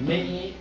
many